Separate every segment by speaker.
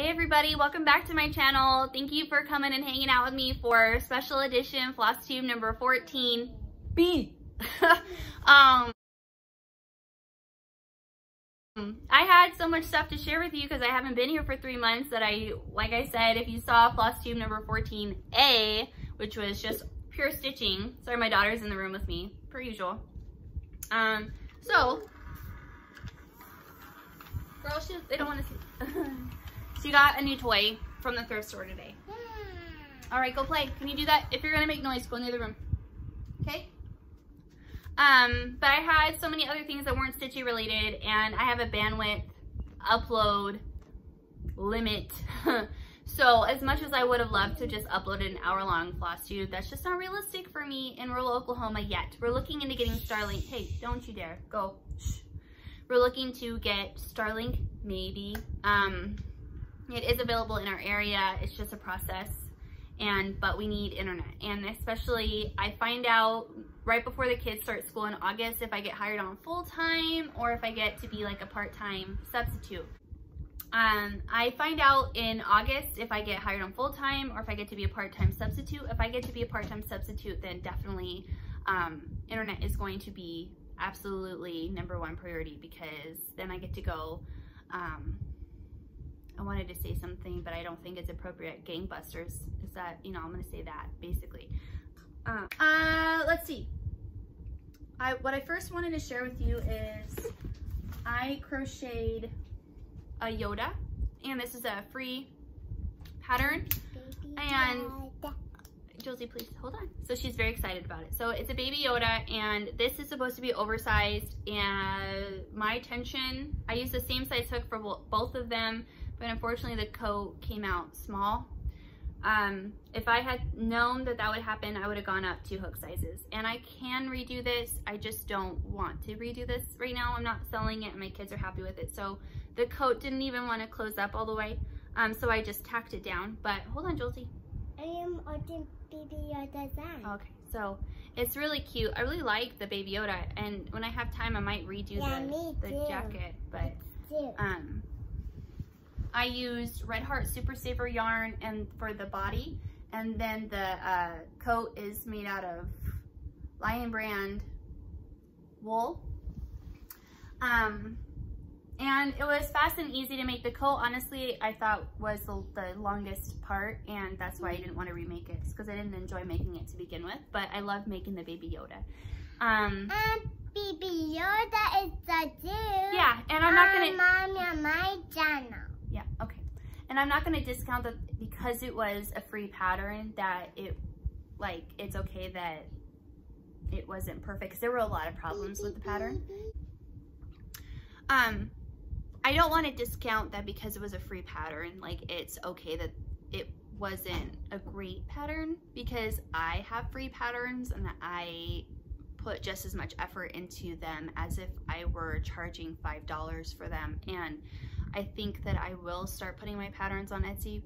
Speaker 1: Hey everybody, welcome back to my channel. Thank you for coming and hanging out with me for special edition floss tube number 14B. um, I had so much stuff to share with you because I haven't been here for three months that I, like I said, if you saw floss tube number 14A, which was just pure stitching. Sorry, my daughter's in the room with me, per usual. Um, so, girl, she, they don't want to see. She got a new toy from the thrift store today. All right, go play. Can you do that? If you're gonna make noise, go in the other room. Okay? Um, but I had so many other things that weren't Stitchy related and I have a bandwidth upload limit. so as much as I would have loved to just upload an hour long floss tube, that's just not realistic for me in rural Oklahoma yet. We're looking into getting Starlink. Hey, don't you dare. Go. We're looking to get Starlink, maybe. Um, it is available in our area. It's just a process and but we need internet and especially I find out right before the kids start school in August if I get hired on full-time or if I get to be like a part-time substitute. Um, I find out in August if I get hired on full-time or if I get to be a part-time substitute. If I get to be a part-time substitute, then definitely um, internet is going to be absolutely number one priority because then I get to go um, I wanted to say something, but I don't think it's appropriate. Gangbusters. Is that, you know, I'm going to say that, basically. Uh, uh, let's see. I, what I first wanted to share with you is I crocheted a Yoda, and this is a free pattern. Baby and Josie, please hold on. So she's very excited about it. So it's a baby Yoda and this is supposed to be oversized and my tension, I use the same size hook for both of them but unfortunately the coat came out small. Um, if I had known that that would happen, I would have gone up two hook sizes. And I can redo this, I just don't want to redo this right now. I'm not selling it and my kids are happy with it. So the coat didn't even want to close up all the way. Um, so I just tacked it down. But hold on, Josie.
Speaker 2: I am ordering Baby Yoda design.
Speaker 1: Okay, so it's really cute. I really like the Baby Yoda. And when I have time, I might redo
Speaker 2: yeah,
Speaker 1: the, the jacket. But um, I used Red Heart Super Saver yarn and for the body. And then the uh, coat is made out of Lion Brand wool. Um, and it was fast and easy to make. The coat, honestly, I thought was the, the longest part, and that's why I didn't want to remake it, because I didn't enjoy making it to begin with, but I love making the Baby Yoda.
Speaker 2: Um, um Baby Yoda is the dude.
Speaker 1: Yeah, and I'm not going
Speaker 2: to... Mommy, my channel.
Speaker 1: Yeah, okay. And I'm not going to discount that because it was a free pattern that it, like, it's okay that it wasn't perfect because there were a lot of problems with the pattern. Um, I don't want to discount that because it was a free pattern, like it's okay that it wasn't a great pattern because I have free patterns and I put just as much effort into them as if I were charging $5 for them. And I think that I will start putting my patterns on Etsy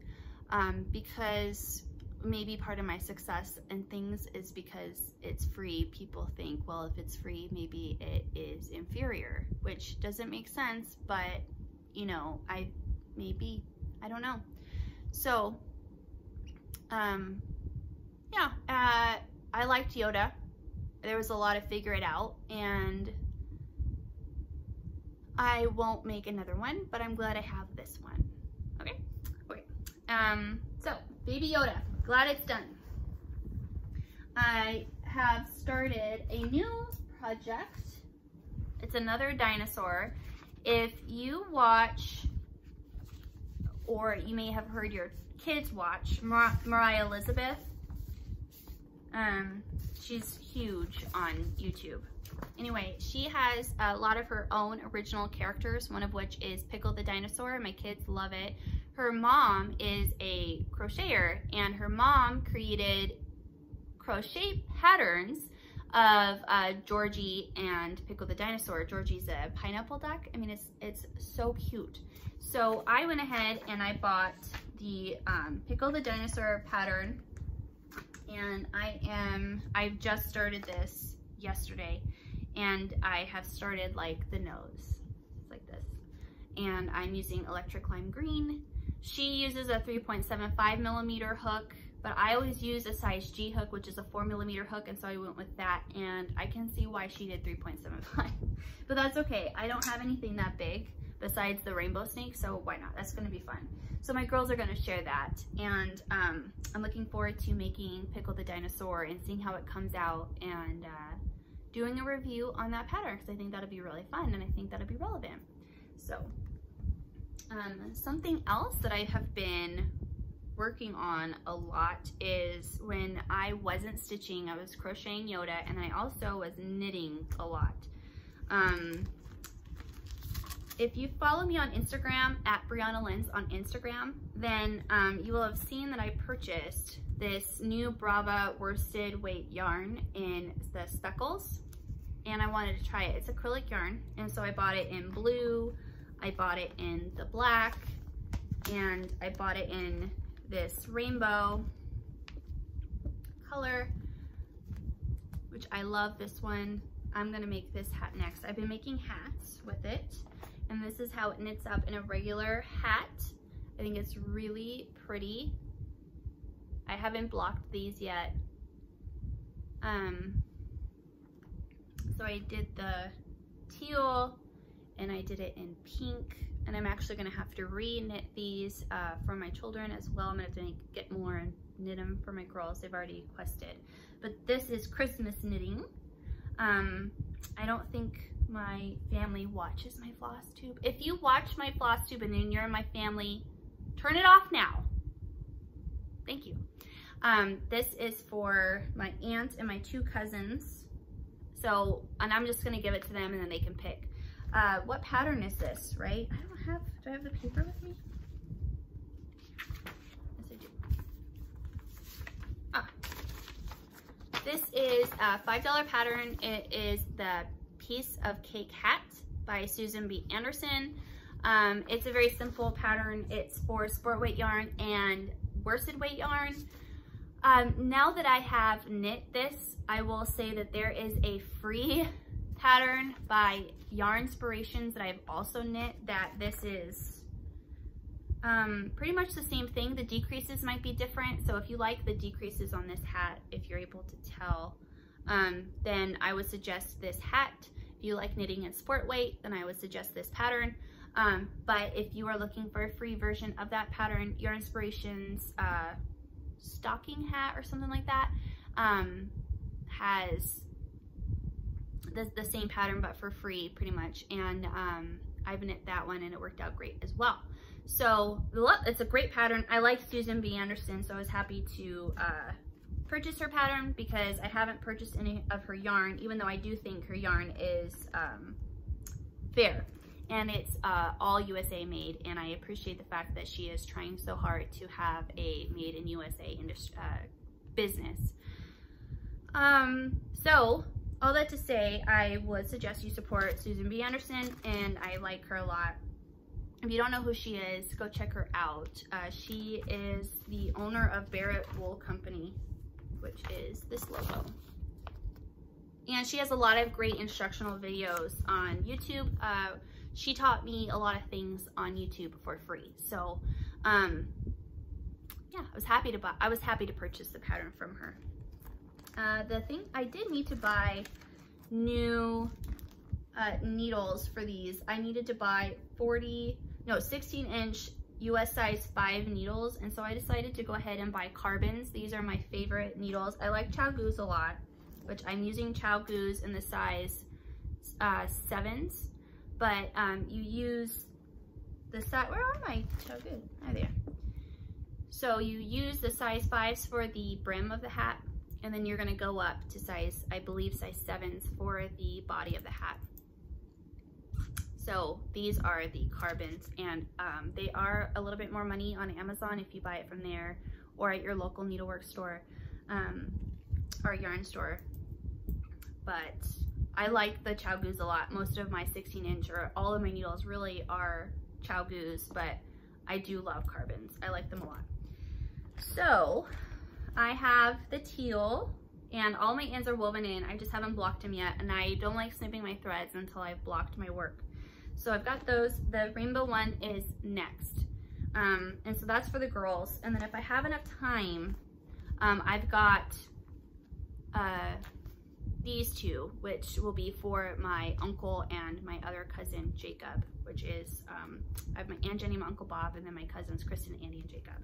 Speaker 1: um, because maybe part of my success and things is because it's free. People think, well, if it's free, maybe it is inferior, which doesn't make sense, but you know, I maybe, I don't know. So, um, yeah, uh, I liked Yoda. There was a lot of figure it out and I won't make another one, but I'm glad I have this one. Okay, okay. Um, so, Baby Yoda, glad it's done. I have started a new project. It's another dinosaur. If you watch, or you may have heard your kids watch, Mar Moriah Elizabeth, um, she's huge on YouTube. Anyway, she has a lot of her own original characters, one of which is Pickle the Dinosaur. My kids love it. Her mom is a crocheter, and her mom created crochet patterns of uh, Georgie and Pickle the Dinosaur. Georgie's a pineapple duck. I mean, it's, it's so cute. So I went ahead and I bought the um, Pickle the Dinosaur pattern and I am, I've just started this yesterday and I have started like the nose, it's like this. And I'm using Electric Lime Green, she uses a 3.75 millimeter hook, but I always use a size G hook, which is a four millimeter hook, and so I went with that, and I can see why she did 3.75, but that's okay. I don't have anything that big besides the rainbow snake, so why not? That's gonna be fun. So my girls are gonna share that, and um, I'm looking forward to making Pickle the Dinosaur and seeing how it comes out, and uh, doing a review on that pattern, because I think that'll be really fun, and I think that'll be relevant. So, um, something else that I have been working on a lot is when I wasn't stitching, I was crocheting Yoda, and I also was knitting a lot. Um, if you follow me on Instagram, at Brianna Lentz on Instagram, then um, you will have seen that I purchased this new Brava worsted weight yarn in the speckles and I wanted to try it. It's acrylic yarn and so I bought it in blue, I bought it in the black, and I bought it in this rainbow color, which I love this one. I'm gonna make this hat next. I've been making hats with it and this is how it knits up in a regular hat. I think it's really pretty. I haven't blocked these yet. Um, so I did the teal and I did it in pink and I'm actually gonna have to re-knit these uh, for my children as well. I'm gonna have to make, get more and knit them for my girls. They've already requested. But this is Christmas knitting. Um, I don't think my family watches my floss tube. If you watch my floss tube and then you're in my family, turn it off now. Thank you. Um, this is for my aunt and my two cousins. So, and I'm just gonna give it to them and then they can pick. Uh, what pattern is this, right? I don't have, do I have the paper with me? Yes, I do. Ah. This is a $5 pattern. It is the Piece of Cake Hat by Susan B. Anderson. Um, it's a very simple pattern. It's for sport weight yarn and worsted weight yarn. Um, now that I have knit this, I will say that there is a free pattern by Yarnspirations that I've also knit that this is um, pretty much the same thing. The decreases might be different. So if you like the decreases on this hat, if you're able to tell, um, then I would suggest this hat If you like knitting in sport weight, then I would suggest this pattern. Um, but if you are looking for a free version of that pattern, Yarnspirations uh, stocking hat or something like that um, has the, the, same pattern but for free pretty much. And um, I've knit that one and it worked out great as well. So it's a great pattern. I like Susan B. Anderson, so I was happy to uh, purchase her pattern because I haven't purchased any of her yarn, even though I do think her yarn is um, fair. And it's uh, all USA made, and I appreciate the fact that she is trying so hard to have a made in USA uh, business. Um, so, all that to say, I would suggest you support Susan B. Anderson, and I like her a lot. If you don't know who she is, go check her out. Uh, she is the owner of Barrett Wool Company which is this logo. And she has a lot of great instructional videos on YouTube. Uh, she taught me a lot of things on YouTube for free. So, um, yeah, I was happy to buy, I was happy to purchase the pattern from her. Uh, the thing, I did need to buy new uh, needles for these. I needed to buy 40, no, 16 inch US size 5 needles and so I decided to go ahead and buy Karbonz. These are my favorite needles. I like Chow ChiaoGoo's a lot, which I'm using Chow ChiaoGoo's in the size uh, 7s, but um, you use the size, where are my good. Hi there. So you use the size 5s for the brim of the hat and then you're gonna go up to size, I believe size 7s for the body of the hat. So these are the Karbonz and um, they are a little bit more money on Amazon if you buy it from there or at your local needlework store um, or yarn store. But I like the ChiaoGoo's a lot. Most of my 16 inch or all of my needles really are ChiaoGoo's, but I do love Karbonz. I like them a lot. So I have the teal and all my ends are woven in. I just haven't blocked them yet and I don't like snipping my threads until I've blocked my work. So I've got those. The rainbow one is next. Um, and so that's for the girls. And then if I have enough time, um, I've got uh, these two, which will be for my uncle and my other cousin, Jacob, which is, um, I have my Aunt Jenny, my Uncle Bob, and then my cousins, Kristen, Andy, and Jacob.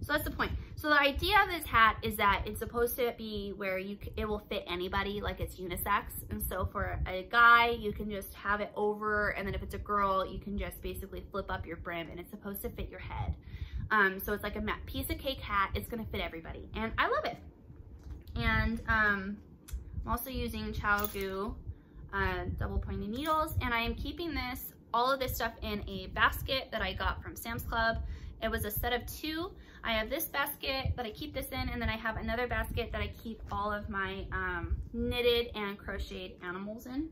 Speaker 1: So that's the point. So the idea of this hat is that it's supposed to be where you it will fit anybody, like it's unisex. And so for a guy, you can just have it over, and then if it's a girl, you can just basically flip up your brim, and it's supposed to fit your head. Um, so it's like a piece of cake hat. It's gonna fit everybody, and I love it. And um, I'm also using ChiaoGoo uh, double pointed needles, and I am keeping this, all of this stuff in a basket that I got from Sam's Club. It was a set of two. I have this basket that I keep this in, and then I have another basket that I keep all of my um, knitted and crocheted animals in.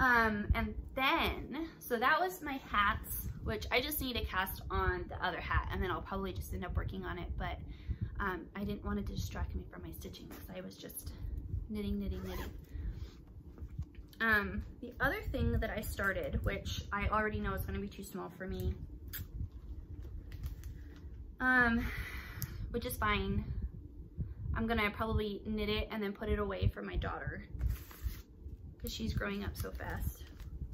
Speaker 1: Um, and then, so that was my hats, which I just need to cast on the other hat, and then I'll probably just end up working on it, but um, I didn't want it to distract me from my stitching because I was just knitting, knitting, knitting. Um, the other thing that I started, which I already know is going to be too small for me, um, which is fine. I'm going to probably knit it and then put it away for my daughter because she's growing up so fast.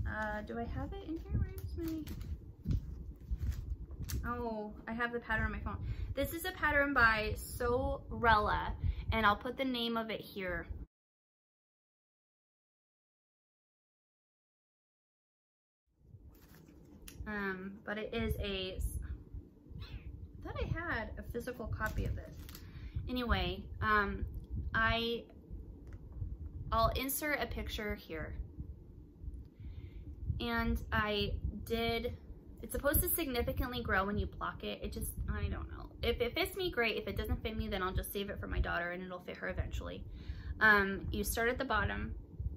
Speaker 1: Uh, do I have it in here? Where's my... Oh, I have the pattern on my phone. This is a pattern by Sewrella, and I'll put the name of it here. Um, but it is a, I thought I had a physical copy of this. Anyway, um, I, I'll insert a picture here. And I did it's supposed to significantly grow when you block it. It just, I don't know. If it fits me, great. If it doesn't fit me, then I'll just save it for my daughter and it'll fit her eventually. Um, you start at the bottom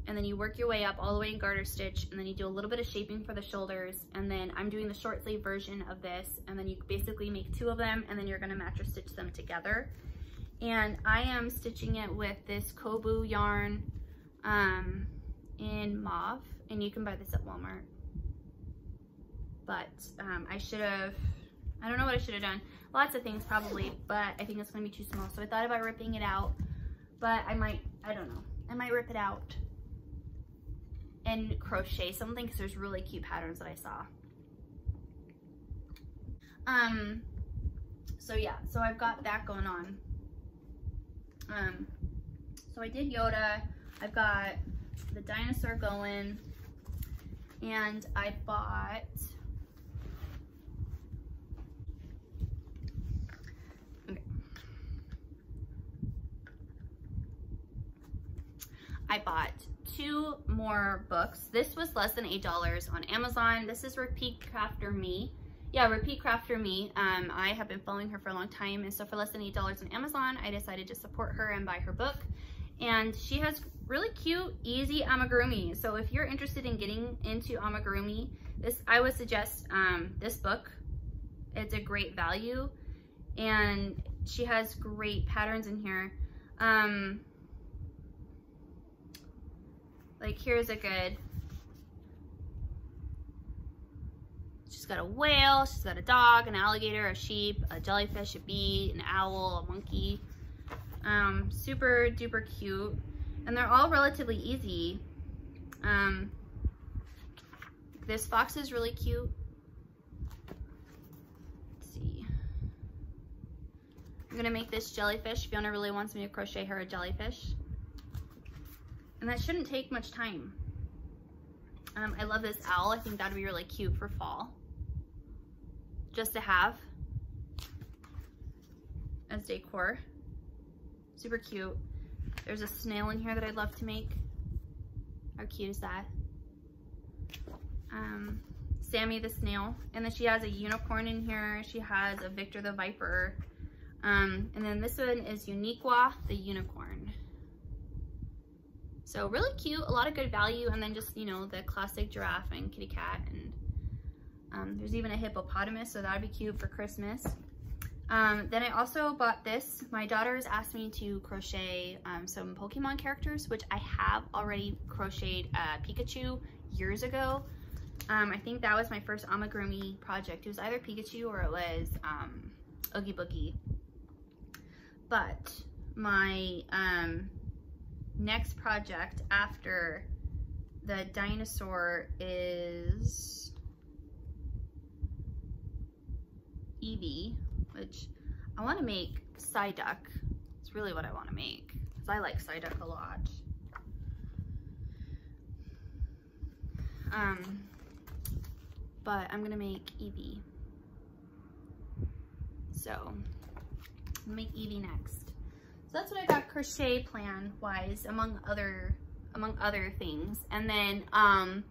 Speaker 1: and then you work your way up all the way in garter stitch and then you do a little bit of shaping for the shoulders and then I'm doing the short sleeve version of this and then you basically make two of them and then you're gonna match stitch them together. And I am stitching it with this Kobu yarn um, in mauve and you can buy this at Walmart but um, I should have, I don't know what I should have done. Lots of things probably, but I think it's gonna be too small. So I thought about ripping it out, but I might, I don't know. I might rip it out and crochet something because there's really cute patterns that I saw. Um, so yeah, so I've got that going on. Um, so I did Yoda. I've got the dinosaur going and I bought I bought two more books. This was less than $8 on Amazon. This is Repeat Crafter Me. Yeah, Repeat Crafter Me. Um, I have been following her for a long time, and so for less than $8 on Amazon, I decided to support her and buy her book. And she has really cute, easy amigurumi. So if you're interested in getting into amigurumi, this I would suggest um, this book. It's a great value, and she has great patterns in here. Um, like here's a good, she's got a whale, she's got a dog, an alligator, a sheep, a jellyfish, a bee, an owl, a monkey. Um, super duper cute. And they're all relatively easy. Um, this fox is really cute. Let's see. I'm gonna make this jellyfish. Fiona really wants me to crochet her a jellyfish. And that shouldn't take much time. Um, I love this owl. I think that'd be really cute for fall. Just to have as decor. Super cute. There's a snail in here that I'd love to make. How cute is that? Um, Sammy the snail. And then she has a unicorn in here. She has a Victor the Viper. Um, and then this one is Uniqua the unicorn. So really cute, a lot of good value, and then just, you know, the classic giraffe and kitty cat, and um, there's even a hippopotamus, so that'd be cute for Christmas. Um, then I also bought this. My daughters asked me to crochet um, some Pokemon characters, which I have already crocheted uh, Pikachu years ago. Um, I think that was my first amigurumi project. It was either Pikachu or it was um, Oogie Boogie. But my um, next project after the dinosaur is Eevee, which I want to make Psyduck. It's really what I want to make because I like Psyduck a lot. Um, but I'm gonna make Eevee. So, make Eevee next. So that's what I got crochet plan wise, among other among other things. And then um,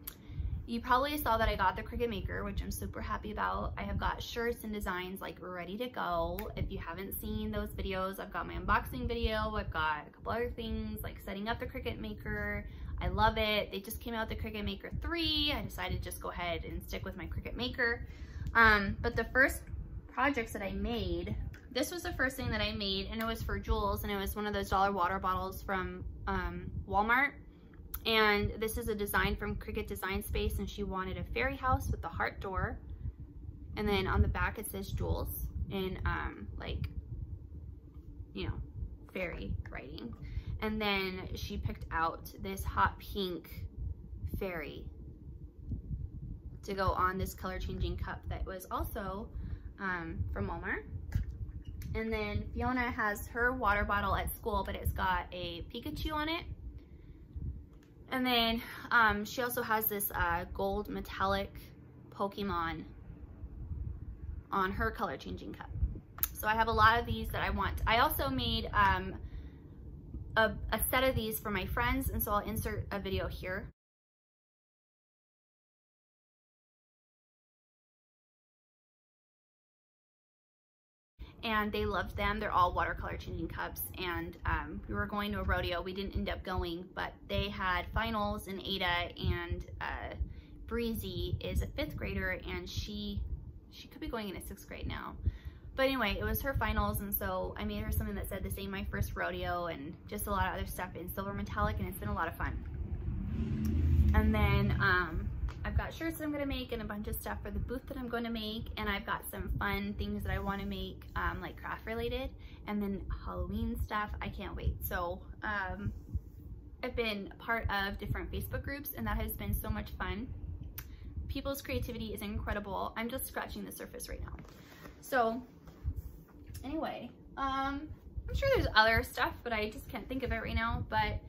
Speaker 1: you probably saw that I got the Cricut Maker, which I'm super happy about. I have got shirts and designs like ready to go. If you haven't seen those videos, I've got my unboxing video. I've got a couple other things like setting up the Cricut Maker. I love it. They just came out the Cricut Maker 3. I decided to just go ahead and stick with my Cricut Maker. Um, but the first projects that I made, this was the first thing that I made and it was for Jules and it was one of those dollar water bottles from um, Walmart. And this is a design from Cricut Design Space and she wanted a fairy house with the heart door. And then on the back it says Jules in um, like, you know, fairy writing. And then she picked out this hot pink fairy to go on this color changing cup that was also um, from Walmart. And then Fiona has her water bottle at school, but it's got a Pikachu on it. And then um, she also has this uh, gold metallic Pokemon on her color changing cup. So I have a lot of these that I want. I also made um, a, a set of these for my friends, and so I'll insert a video here. And they loved them. They're all watercolor changing cups. And um, we were going to a rodeo. We didn't end up going, but they had finals and Ada and uh, Breezy is a fifth grader and she, she could be going into sixth grade now. But anyway, it was her finals, and so I made her something that said this ain't my first rodeo, and just a lot of other stuff in silver metallic, and it's been a lot of fun. And then um, I've got shirts that I'm gonna make and a bunch of stuff for the booth that I'm gonna make, and I've got some fun things that I wanna make, um, like craft related, and then Halloween stuff. I can't wait. So um, I've been part of different Facebook groups, and that has been so much fun. People's creativity is incredible. I'm just scratching the surface right now. So anyway, um, I'm sure there's other stuff, but I just can't think of it right now. But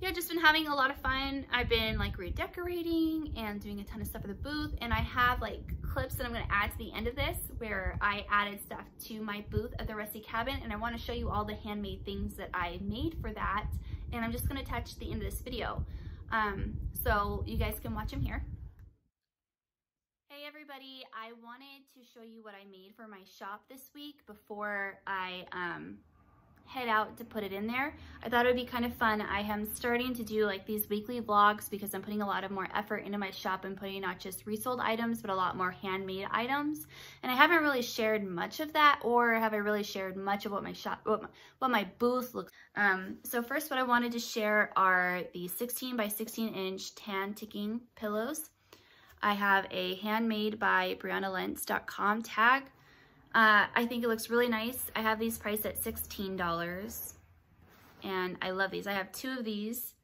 Speaker 1: yeah, just been having a lot of fun. I've been like redecorating and doing a ton of stuff at the booth. And I have like clips that I'm gonna add to the end of this where I added stuff to my booth at the Rusty Cabin. And I wanna show you all the handmade things that I made for that. And I'm just gonna attach the end of this video. Um, so you guys can watch them here. Hey everybody, I wanted to show you what I made for my shop this week before I um, head out to put it in there. I thought it would be kind of fun. I am starting to do like these weekly vlogs because I'm putting a lot of more effort into my shop and putting not just resold items, but a lot more handmade items. And I haven't really shared much of that or have I really shared much of what my shop, what my, what my booth looks um, so first what I wanted to share are the 16 by 16 inch tan ticking pillows. I have a handmade by BriannaLentz.com tag. Uh, I think it looks really nice. I have these priced at $16 and I love these. I have two of these.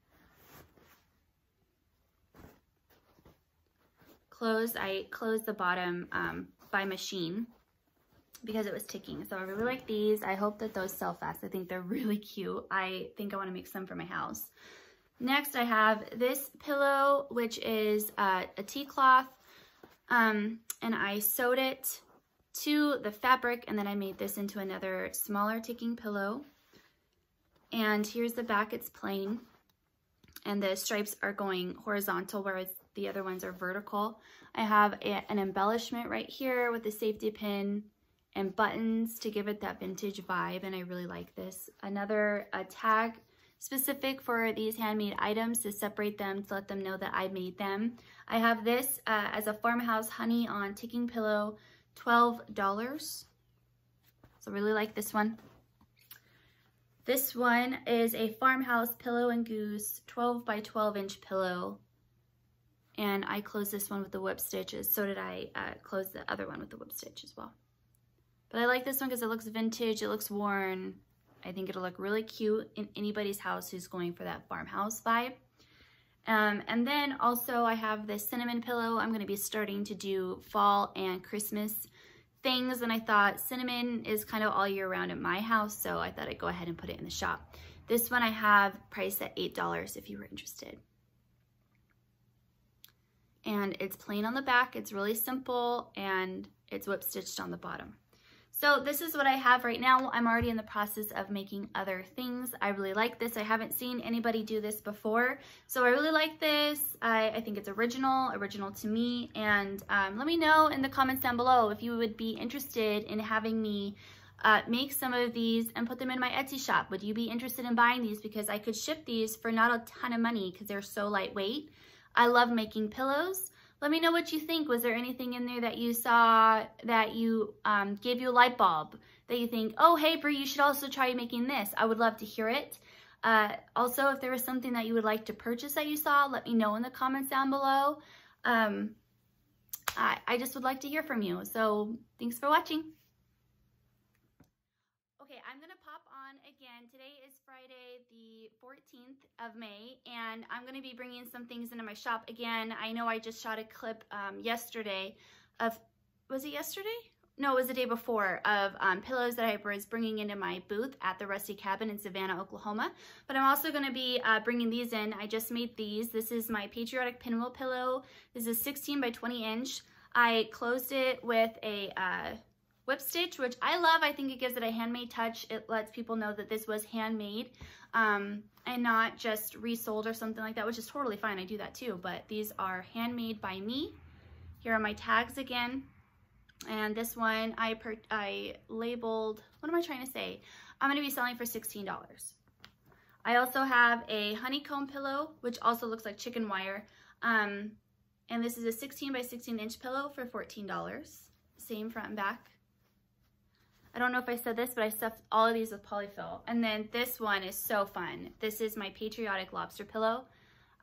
Speaker 1: Closed, I closed the bottom um, by machine because it was ticking. So I really like these. I hope that those sell fast. I think they're really cute. I think I want to make some for my house. Next, I have this pillow, which is uh, a tea cloth, um, and I sewed it to the fabric, and then I made this into another smaller ticking pillow. And here's the back, it's plain, and the stripes are going horizontal, whereas the other ones are vertical. I have a, an embellishment right here with a safety pin and buttons to give it that vintage vibe, and I really like this. Another a tag specific for these handmade items to separate them to let them know that I made them. I have this uh, as a farmhouse honey on ticking pillow, $12. So really like this one. This one is a farmhouse pillow and goose 12 by 12 inch pillow. And I closed this one with the whip stitches. So did I uh, close the other one with the whip stitch as well. But I like this one because it looks vintage, it looks worn. I think it'll look really cute in anybody's house who's going for that farmhouse vibe. Um, and then also I have this cinnamon pillow. I'm going to be starting to do fall and Christmas things. And I thought cinnamon is kind of all year round at my house. So I thought I'd go ahead and put it in the shop. This one I have priced at $8 if you were interested. And it's plain on the back. It's really simple and it's whip stitched on the bottom. So this is what I have right now. I'm already in the process of making other things. I really like this. I haven't seen anybody do this before. So I really like this. I, I think it's original, original to me. And um, let me know in the comments down below if you would be interested in having me uh, make some of these and put them in my Etsy shop. Would you be interested in buying these? Because I could ship these for not a ton of money because they're so lightweight. I love making pillows. Let me know what you think. Was there anything in there that you saw that you um, gave you a light bulb that you think, oh, hey, Brie, you should also try making this. I would love to hear it. Uh, also, if there was something that you would like to purchase that you saw, let me know in the comments down below. Um, I, I just would like to hear from you. So thanks for watching. Okay, I'm going to pop on again. Today is Friday the 14th of May, and I'm going to be bringing some things into my shop. Again, I know I just shot a clip um, yesterday of, was it yesterday? No, it was the day before of um, pillows that I was bringing into my booth at the Rusty Cabin in Savannah, Oklahoma. But I'm also going to be uh, bringing these in. I just made these. This is my Patriotic Pinwheel Pillow. This is 16 by 20 inch. I closed it with a uh, whip stitch, which I love. I think it gives it a handmade touch. It lets people know that this was handmade um, and not just resold or something like that, which is totally fine. I do that too, but these are handmade by me. Here are my tags again. And this one I, I labeled, what am I trying to say? I'm gonna be selling for $16. I also have a honeycomb pillow, which also looks like chicken wire. Um, and this is a 16 by 16 inch pillow for $14. Same front and back. I don't know if I said this, but I stuffed all of these with polyfill. And then this one is so fun. This is my Patriotic Lobster Pillow.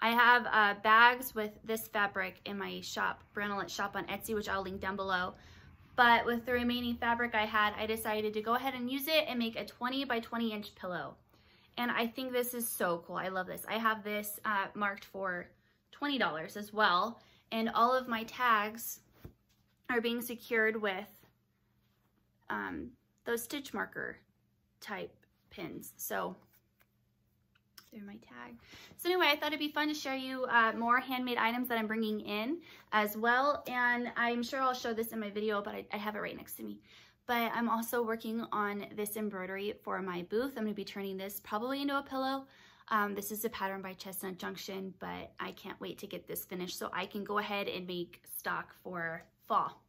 Speaker 1: I have uh, bags with this fabric in my shop, Brianna Lentz shop on Etsy, which I'll link down below. But with the remaining fabric I had, I decided to go ahead and use it and make a 20 by 20 inch pillow. And I think this is so cool. I love this. I have this uh, marked for $20 as well. And all of my tags are being secured with um, those stitch marker type pins. So they're my tag. So anyway, I thought it'd be fun to show you uh, more handmade items that I'm bringing in as well. And I'm sure I'll show this in my video, but I, I have it right next to me. But I'm also working on this embroidery for my booth. I'm gonna be turning this probably into a pillow. Um, this is a pattern by Chestnut Junction, but I can't wait to get this finished so I can go ahead and make stock for fall.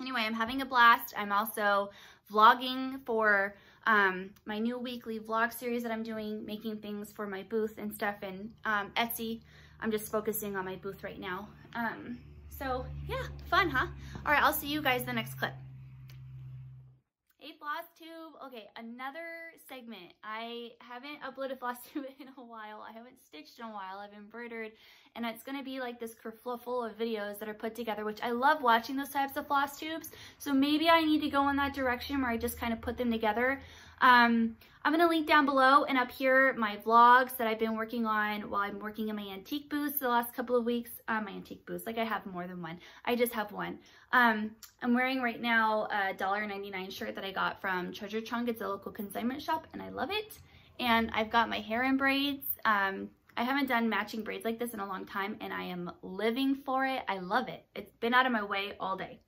Speaker 1: Anyway, I'm having a blast. I'm also vlogging for um, my new weekly vlog series that I'm doing, making things for my booth and stuff, and um, Etsy. I'm just focusing on my booth right now. Um, so yeah, fun, huh? All right, I'll see you guys the next clip. Hey, floss tube. Okay, another segment. I haven't uploaded floss tube in a while. I haven't stitched in a while. I've embroidered and it's going to be like this kerfluffle of videos that are put together, which I love watching those types of floss tubes. So maybe I need to go in that direction where I just kind of put them together. Um, I'm going to link down below and up here my vlogs that I've been working on while I'm working in my antique booths the last couple of weeks. Uh, my antique booths, like I have more than one. I just have one. Um, I'm wearing right now a $1.99 shirt that I got from Treasure Trunk. It's a local consignment shop and I love it. And I've got my hair in braids. Um, I haven't done matching braids like this in a long time and I am living for it. I love it. It's been out of my way all day.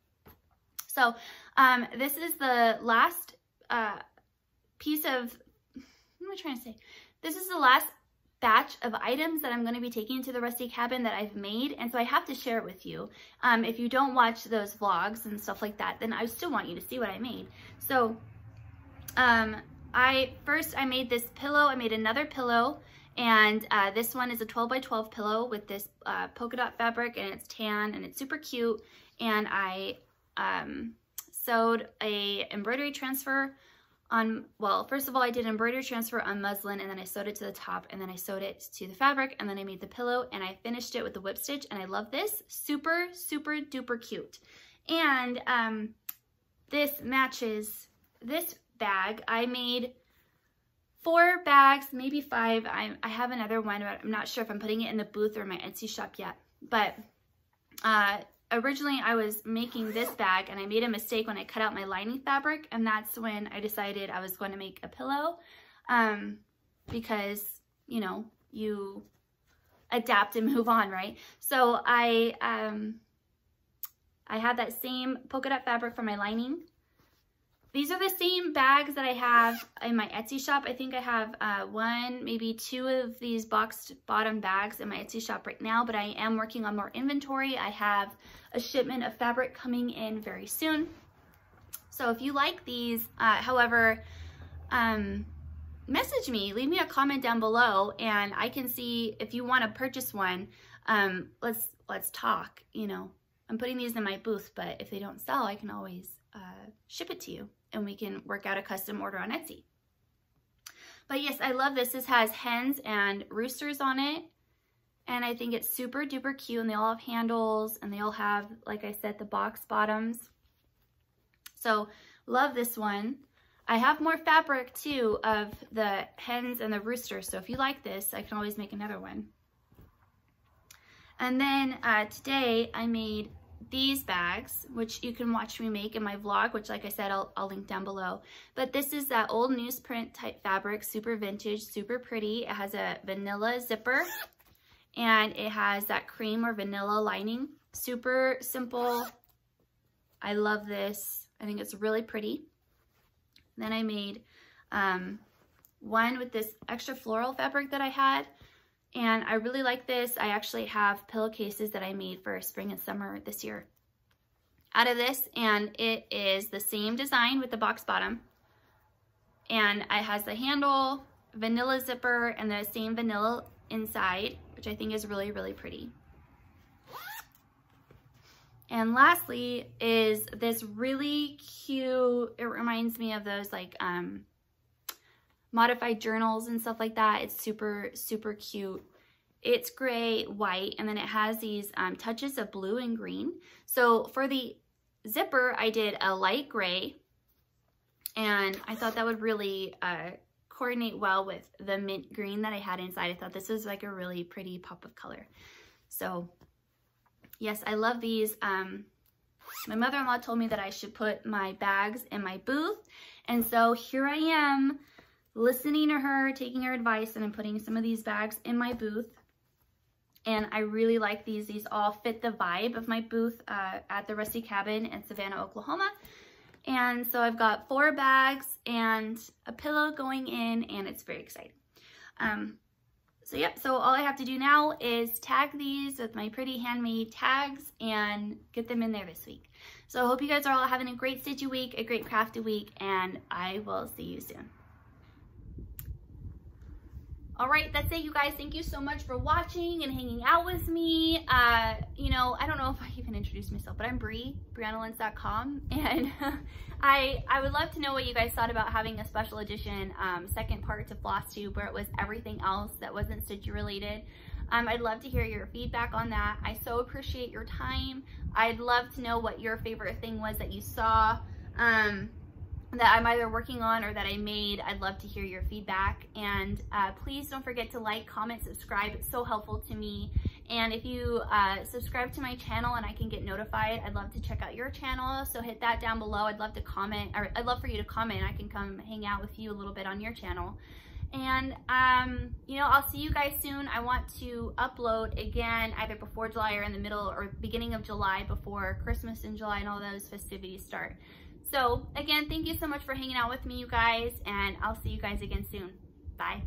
Speaker 1: So um, this is the last uh, piece of, what am I trying to say? This is the last batch of items that I'm going to be taking to the Rusty Cabin that I've made. And so I have to share it with you. Um, if you don't watch those vlogs and stuff like that, then I still want you to see what I made. So um, I first I made this pillow. I made another pillow and uh, this one is a 12 by 12 pillow with this uh, polka dot fabric and it's tan and it's super cute. And I um, sewed a embroidery transfer on, well, first of all, I did embroidery transfer on muslin and then I sewed it to the top and then I sewed it to the fabric and then I made the pillow and I finished it with the whip stitch and I love this. Super, super duper cute. And um, this matches this bag. I made four bags, maybe five. I, I have another one, but I'm not sure if I'm putting it in the booth or my Etsy shop yet. But uh, originally I was making this bag and I made a mistake when I cut out my lining fabric and that's when I decided I was going to make a pillow um, because, you know, you adapt and move on, right? So I, um, I had that same polka dot fabric for my lining. These are the same bags that I have in my Etsy shop. I think I have uh, one, maybe two of these boxed bottom bags in my Etsy shop right now, but I am working on more inventory. I have a shipment of fabric coming in very soon. So if you like these, uh, however, um, message me, leave me a comment down below and I can see if you want to purchase one, um, let's, let's talk, you know, I'm putting these in my booth, but if they don't sell, I can always uh, ship it to you and we can work out a custom order on Etsy. But yes, I love this. This has hens and roosters on it. And I think it's super duper cute and they all have handles and they all have, like I said, the box bottoms. So love this one. I have more fabric too of the hens and the roosters. So if you like this, I can always make another one. And then uh, today I made these bags, which you can watch me make in my vlog, which like I said, I'll, I'll link down below. But this is that old newsprint type fabric, super vintage, super pretty. It has a vanilla zipper and it has that cream or vanilla lining. Super simple. I love this. I think it's really pretty. Then I made um, one with this extra floral fabric that I had. And I really like this. I actually have pillowcases that I made for spring and summer this year out of this. And it is the same design with the box bottom. And it has the handle, vanilla zipper, and the same vanilla inside, which I think is really, really pretty. And lastly is this really cute, it reminds me of those like um, modified journals and stuff like that. It's super, super cute. It's gray, white, and then it has these um, touches of blue and green. So for the zipper, I did a light gray, and I thought that would really uh, coordinate well with the mint green that I had inside. I thought this was like a really pretty pop of color. So yes, I love these. Um, my mother-in-law told me that I should put my bags in my booth. And so here I am listening to her, taking her advice, and I'm putting some of these bags in my booth. And I really like these. These all fit the vibe of my booth uh, at the Rusty Cabin in Savannah, Oklahoma. And so I've got four bags and a pillow going in and it's very exciting. Um, so yep, so all I have to do now is tag these with my pretty handmade tags and get them in there this week. So I hope you guys are all having a great stitchy week, a great crafty week, and I will see you soon. All right, that's it, you guys. Thank you so much for watching and hanging out with me. Uh, you know, I don't know if I even introduced myself, but I'm Bree, BriannaLentz.com, and I I would love to know what you guys thought about having a special edition um, second part to FlossTube where it was everything else that wasn't stitch related. Um, I'd love to hear your feedback on that. I so appreciate your time. I'd love to know what your favorite thing was that you saw. Um, that I'm either working on or that I made. I'd love to hear your feedback. And uh, please don't forget to like, comment, subscribe. It's so helpful to me. And if you uh, subscribe to my channel and I can get notified, I'd love to check out your channel. So hit that down below. I'd love to comment, or I'd love for you to comment. I can come hang out with you a little bit on your channel. And, um, you know, I'll see you guys soon. I want to upload again either before July or in the middle or beginning of July before Christmas in July and all those festivities start. So again, thank you so much for hanging out with me, you guys, and I'll see you guys again soon. Bye.